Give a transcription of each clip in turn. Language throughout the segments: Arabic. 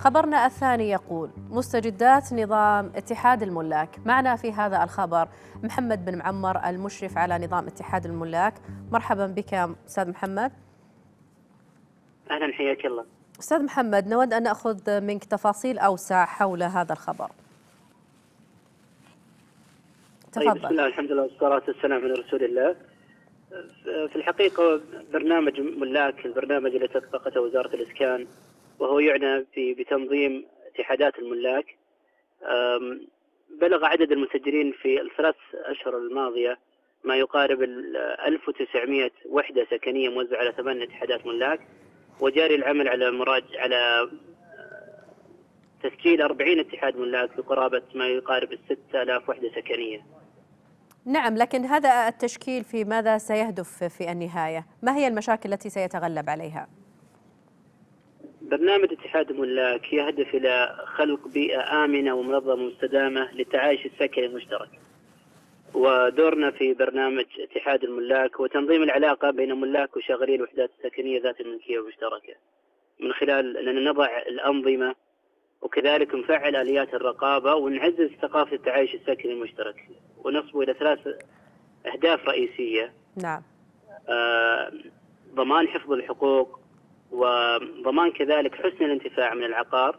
خبرنا الثاني يقول مستجدات نظام اتحاد الملاك. معنا في هذا الخبر محمد بن معمر المشرف على نظام اتحاد الملاك. مرحبا بك أستاذ محمد. أهلا حياك الله. أستاذ محمد نود أن نأخذ منك تفاصيل أوسع حول هذا الخبر. تفضل. طيب بسم الله الحمد لله والصلاة والسلام على رسول الله. في الحقيقة برنامج ملاك البرنامج الذي تطبقته وزارة الإسكان وهو يعنى بتنظيم اتحادات الملاك بلغ عدد المسجلين في الثلاث أشهر الماضية ما يقارب ال 1900 وحدة سكنية موزعة على ثمان اتحادات ملاك وجاري العمل على مراج على تسجيل 40 اتحاد ملاك بقرابة ما يقارب ال 6000 وحدة سكنية. نعم لكن هذا التشكيل في ماذا سيهدف في النهاية؟ ما هي المشاكل التي سيتغلب عليها؟ برنامج اتحاد الملاك يهدف إلى خلق بيئة آمنة ومنظمة ومستدامة للتعايش السكني المشترك. ودورنا في برنامج اتحاد الملاك هو تنظيم العلاقة بين ملاك وشاغلي الوحدات السكنية ذات الملكية المشتركة. من خلال أننا نضع الأنظمة وكذلك نفعل آليات الرقابة ونعزز ثقافة التعايش السكني المشترك. ونصبو إلى ثلاث أهداف رئيسية. نعم. آه ضمان حفظ الحقوق وضمان كذلك حسن الانتفاع من العقار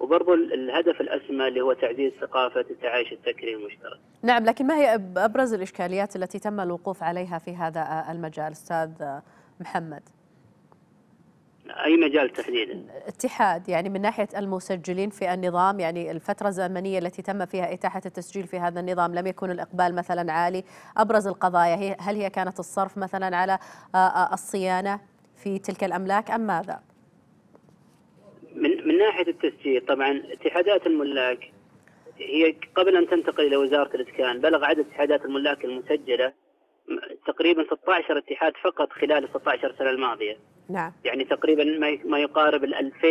وبرضو الهدف الأسمى اللي هو تعزيز ثقافة التعايش السكني المشترك نعم لكن ما هي أبرز الإشكاليات التي تم الوقوف عليها في هذا المجال أستاذ محمد؟ أي مجال تحديدا؟ اتحاد يعني من ناحية المسجلين في النظام يعني الفترة الزمنية التي تم فيها إتاحة التسجيل في هذا النظام لم يكن الإقبال مثلا عالي، أبرز القضايا هي هل هي كانت الصرف مثلا على الصيانة في تلك الأملاك أم ماذا؟ من من ناحية التسجيل طبعا اتحادات الملاك هي قبل أن تنتقل إلى وزارة الإسكان بلغ عدد اتحادات الملاك المسجلة تقريبا 16 اتحاد فقط خلال 16 سنة الماضية. نعم. يعني تقريبا ما يقارب ال 2000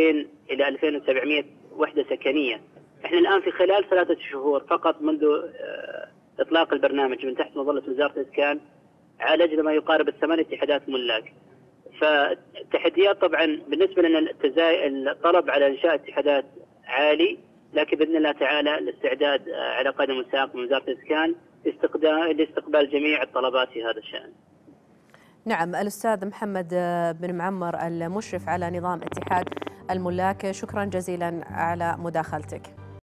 إلى 2700 وحدة سكنية. إحنا الآن في خلال ثلاثة شهور فقط منذ آه، إطلاق البرنامج من تحت مظلة وزارة الإسكان عالجنا ما يقارب الثمان اتحادات ملاك. فالتحديات طبعا بالنسبة لنا الطلب على إنشاء اتحادات عالي لكن بإذن الله تعالى الاستعداد على قدم وساق من وزارة الإسكان لاستقبال جميع الطلبات في هذا الشأن. نعم الأستاذ محمد بن معمر المشرف على نظام اتحاد الملاك شكرا جزيلا على مداخلتك.